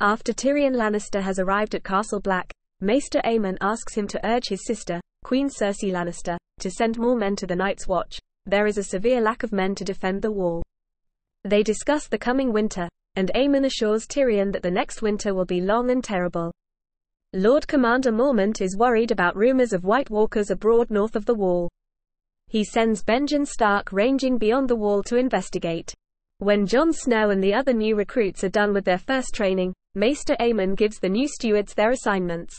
After Tyrion Lannister has arrived at Castle Black, Maester Aemon asks him to urge his sister, Queen Cersei Lannister, to send more men to the Night's Watch. There is a severe lack of men to defend the wall. They discuss the coming winter, and Aemon assures Tyrion that the next winter will be long and terrible. Lord Commander Mormont is worried about rumors of White Walkers abroad north of the wall. He sends Benjen Stark ranging beyond the wall to investigate. When Jon Snow and the other new recruits are done with their first training, Maester Aemon gives the new stewards their assignments.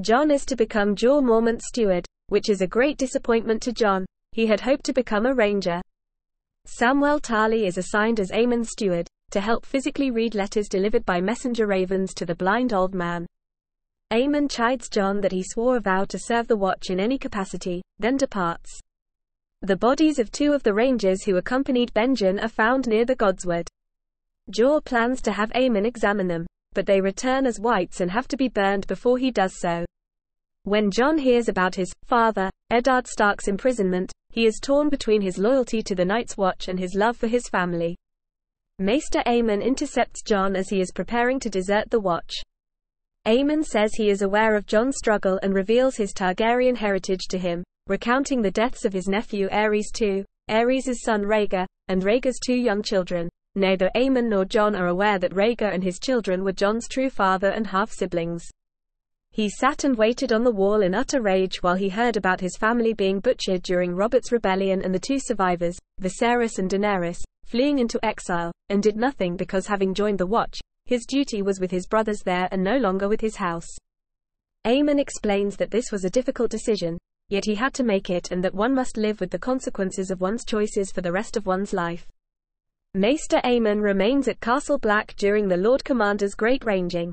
Jon is to become Jeor Mormont's steward, which is a great disappointment to Jon. He had hoped to become a ranger. Samwell Tarly is assigned as Aemon's steward, to help physically read letters delivered by messenger ravens to the blind old man. Aemon chides Jon that he swore a vow to serve the watch in any capacity, then departs. The bodies of two of the rangers who accompanied Benjen are found near the Godswood. Jeor plans to have Aemon examine them, but they return as whites and have to be burned before he does so. When Jon hears about his father, Eddard Stark's imprisonment, he is torn between his loyalty to the Night's Watch and his love for his family. Maester Aemon intercepts Jon as he is preparing to desert the Watch. Aemon says he is aware of Jon's struggle and reveals his Targaryen heritage to him, recounting the deaths of his nephew Aerys II, Aerys' son Rhaegar, and Rhaegar's two young children. Neither Aemon nor Jon are aware that Rhaegar and his children were Jon's true father and half-siblings. He sat and waited on the wall in utter rage while he heard about his family being butchered during Robert's rebellion and the two survivors, Viserys and Daenerys, fleeing into exile, and did nothing because having joined the Watch, his duty was with his brothers there and no longer with his house. Aemon explains that this was a difficult decision, yet he had to make it and that one must live with the consequences of one's choices for the rest of one's life. Maester Aemon remains at Castle Black during the Lord Commander's great ranging.